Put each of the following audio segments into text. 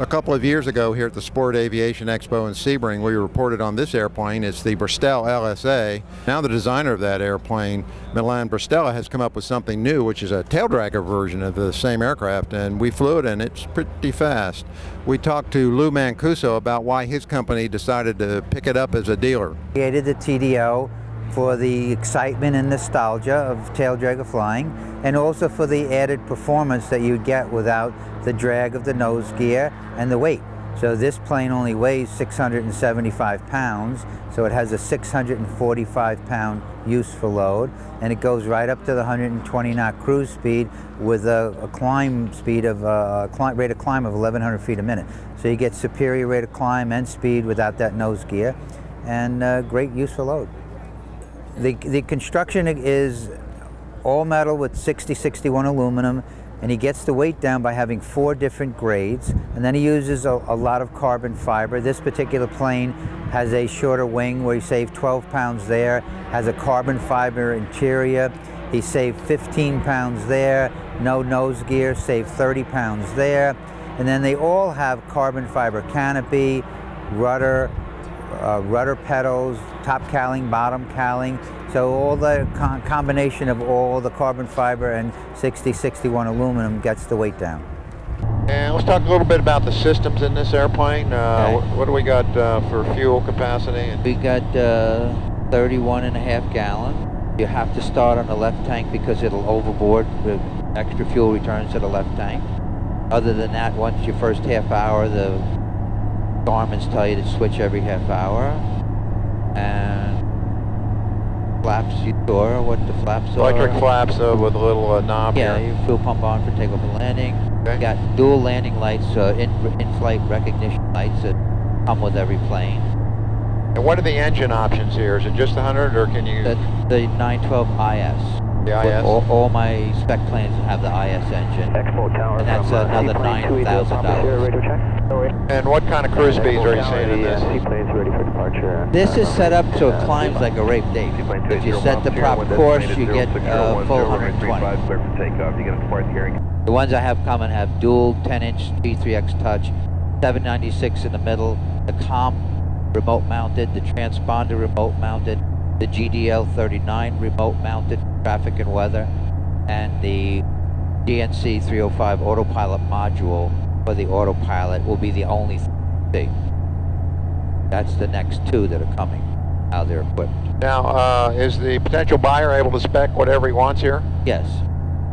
A couple of years ago here at the Sport Aviation Expo in Sebring, we reported on this airplane. It's the Bristell LSA. Now the designer of that airplane, Milan Bristela, has come up with something new, which is a tail dragger version of the same aircraft, and we flew it and it's pretty fast. We talked to Lou Mancuso about why his company decided to pick it up as a dealer. Created the TDO for the excitement and nostalgia of tail dragger flying and also for the added performance that you get without the drag of the nose gear and the weight. So this plane only weighs 675 pounds, so it has a 645 pound useful load, and it goes right up to the 120 knot cruise speed with a, a climb speed of uh, rate of climb of 1100 feet a minute. So you get superior rate of climb and speed without that nose gear, and uh, great useful load. The, the construction is all metal with 6061 aluminum and he gets the weight down by having four different grades and then he uses a, a, lot of carbon fiber. This particular plane has a shorter wing where he saved 12 pounds there, has a carbon fiber interior. He saved 15 pounds there, no nose gear, saved 30 pounds there. And then they all have carbon fiber canopy, rudder, uh, rudder pedals, top cowling, bottom cowling. So all the con combination of all the carbon fiber and 6061 aluminum gets the weight down. And let's talk a little bit about the systems in this airplane. Uh, okay. what, do we got uh, for fuel capacity? We got uh, 31 and a half gallon. You have to start on the left tank because it'll overboard with extra fuel returns to the left tank. Other than that, once your first half hour, the Garmin's tell you to switch every half hour. And flaps, you saw what the flaps are? Electric are. flaps uh, with a little uh, knob Yeah, here. your fuel pump on for takeoff and landing. Okay. got dual landing lights, uh, in-flight recognition lights that come with every plane. And what are the engine options here? Is it just the 100 or can you... The, the 912 IS. The IS? All, all, my spec planes have the IS engine. Tower and that's uh, another $9,000. And what kind of cruise speeds are you seeing in this? This is set up so it climbs like a rape date. If you set the prop course, you get uh, full 120. The ones I have coming have dual 10-inch G3X touch, 796 in the middle, the comp remote mounted, the transponder remote mounted, the GDL39 remote mounted traffic and weather, and the DNC 305 autopilot module for the autopilot will be the only thing. That's the next two that are coming, how they're equipped. Now, uh, is the potential buyer able to spec whatever he wants here? Yes.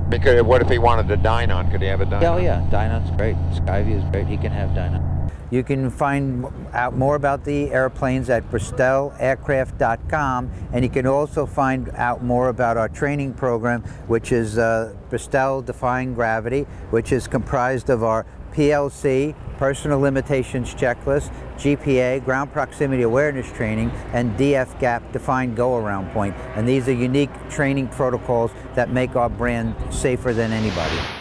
Because what if he wanted a Dynon? Could he have a Dynon? Oh yeah, Dynon's great. Skyview is great. He can have Dynon. You can find out more about the airplanes at bristellaircraft.com and you can also find out more about our training program which is uh, Bristell Defying Gravity which is comprised of our PLC, Personal Limitations Checklist, GPA, Ground Proximity Awareness Training, and DF-GAP, Defined Go-Around Point. And these are unique training protocols that make our brand safer than anybody.